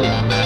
Yeah.